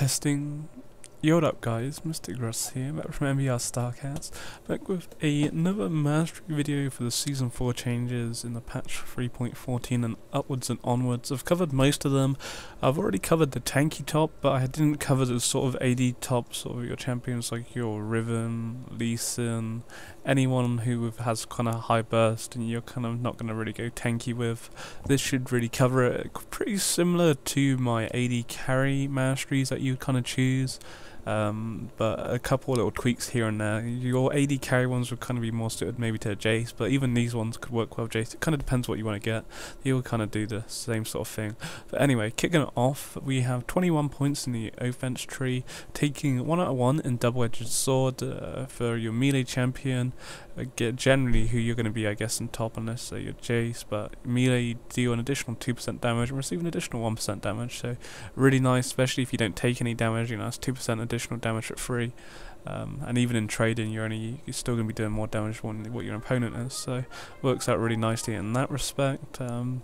Testing. Yo, up guys, Mr. Big Russ here, back from MBR Starcast, back with a, another mastery video for the Season 4 changes in the patch 3.14 and upwards and onwards. I've covered most of them, I've already covered the tanky top, but I didn't cover the sort of AD tops sort of your champions like your Riven, Lee Sin, anyone who has kind of high burst and you're kind of not going to really go tanky with. This should really cover it, pretty similar to my AD carry masteries that you kind of choose. Um, but a couple little tweaks here and there. Your AD carry ones would kind of be more suited maybe to Jayce, but even these ones could work well Jayce. It kind of depends what you want to get. They all kind of do the same sort of thing. But anyway, kicking it off, we have 21 points in the offense tree, taking 1 out of 1 in double-edged sword uh, for your melee champion. Uh, get generally who you're going to be, I guess, in top unless say you're Jayce, but melee deal an additional 2% damage and receive an additional 1% damage, so really nice, especially if you don't take any damage, you know, that's 2% additional damage for free. Um, and even in trading, you're only you're still going to be doing more damage than what your opponent is. So works out really nicely in that respect. Um,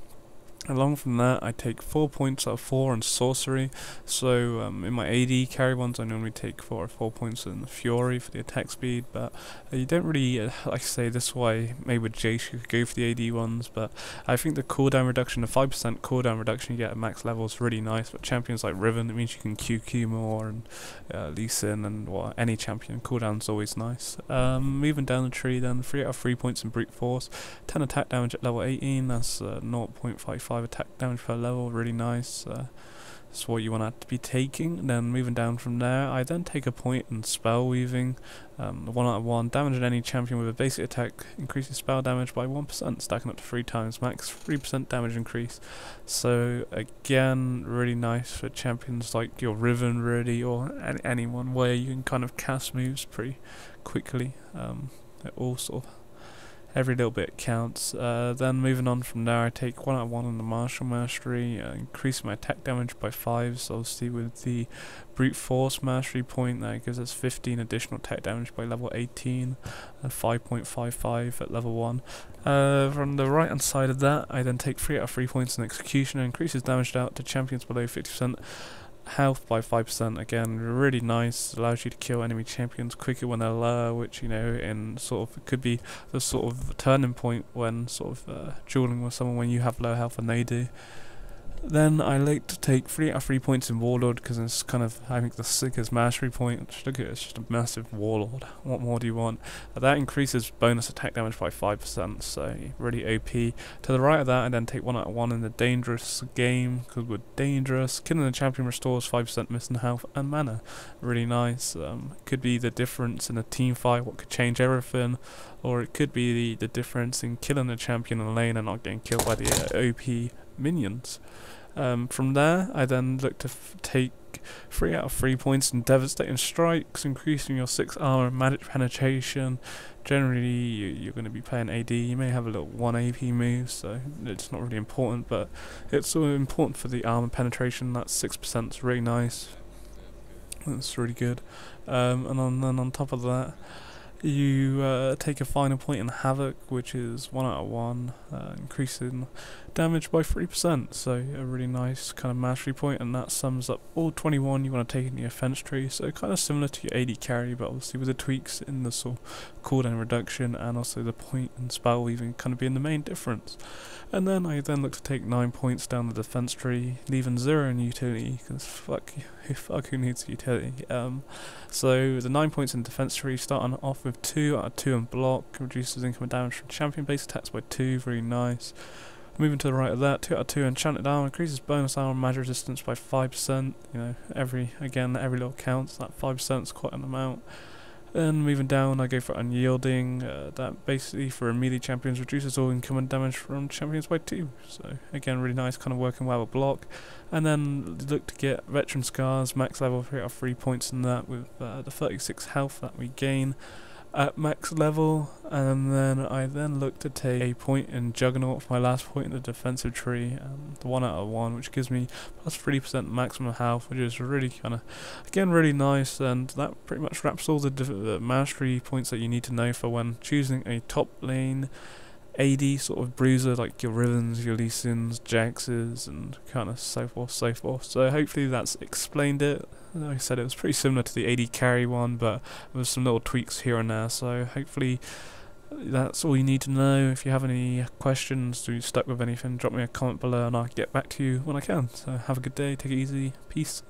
Along from that, I take 4 points out of 4 on Sorcery, so um, in my AD carry ones I normally take 4 or 4 points in Fury for the attack speed, but uh, you don't really, uh, like I say, this way, maybe with Jayce you could go for the AD ones, but I think the cooldown reduction, the 5% cooldown reduction you get at max level is really nice, but champions like Riven, it means you can QQ more, and uh, Lee Sin, and well, any champion, cooldown's always nice. Um, moving down the tree then, 3 out of 3 points in Brute Force, 10 attack damage at level 18, that's uh, 0.55 5 attack damage per level, really nice. Uh, that's what you want to be taking. Then moving down from there, I then take a point in spell weaving. Um, one out of one, damage in any champion with a basic attack increases spell damage by 1%, stacking up to 3 times max, 3% damage increase. So again, really nice for champions like your Riven really, or any, anyone where you can kind of cast moves pretty quickly. Um, all sort of every little bit counts. Uh, then moving on from there, I take 1 out 1 on the Martial Mastery, uh, increasing my attack damage by 5, so obviously with the Brute Force Mastery point, that gives us 15 additional attack damage by level 18, and 5.55 at level 1. Uh, from the right hand side of that, I then take 3 out of 3 points in Executioner, increases damage out to champions below 50%, health by 5% again really nice allows you to kill enemy champions quicker when they're low which you know in sort of could be the sort of turning point when sort of uh, dueling with someone when you have low health and they do then I like to take 3 out of 3 points in Warlord because it's kind of, I think, the sickest mastery point. Look at it, it's just a massive Warlord. What more do you want? Uh, that increases bonus attack damage by 5%, so really OP. To the right of that, I then take 1 out of 1 in the Dangerous game because we're dangerous. Killing the champion restores 5% missing health and mana. Really nice. Um, could be the difference in a team fight, what could change everything. Or it could be the, the difference in killing the champion in lane and not getting killed by the uh, OP minions. Um, from there, I then look to take 3 out of 3 points in Devastating Strikes, increasing your 6 armor and magic penetration. Generally, you, are going to be playing AD. You may have a little 1 AP move, so it's not really important, but it's so important for the armor penetration. That 6% is really nice. That's really good. Um, and on, then on top of that, you uh, take a final point in Havoc, which is 1 out of 1, uh, increasing damage by 3%, so a really nice kind of mastery point, and that sums up all 21 you want to take in the offense tree, so kind of similar to your AD carry, but obviously with the tweaks in the sort of cooldown reduction, and also the point and spell weaving kind of being the main difference. And then I then look to take 9 points down the defense tree, leaving 0 in utility, because fuck, fuck who needs utility. Um, so the 9 points in defense tree, starting off with 2 out of 2 in block, reduces incoming damage from champion base attacks by 2, very nice. Moving to the right of that, 2 out of 2 enchanted armor, increases bonus armor magic resistance by 5%, you know, every, again, every little counts, that 5% is quite an amount. Then moving down, I go for Unyielding. Uh, that basically for immediate champions reduces all incoming damage from champions by 2. So again, really nice, kind of working well with block. And then look to get Veteran Scars, max level 3 out of 3 points in that with uh, the 36 health that we gain at max level, and then I then look to take a point in Juggernaut for my last point in the defensive tree, um, the 1 out of 1, which gives me plus 3% maximum health, which is really kind of, again, really nice, and that pretty much wraps all the, the mastery points that you need to know for when choosing a top lane AD sort of bruiser like your Rivens, your Lee Sins, Jaxes, and kind of so forth, so forth. So hopefully that's explained it. Like I said, it was pretty similar to the AD carry one, but with some little tweaks here and there. So hopefully that's all you need to know. If you have any questions, or you stuck with anything, drop me a comment below and I'll get back to you when I can. So have a good day, take it easy, peace.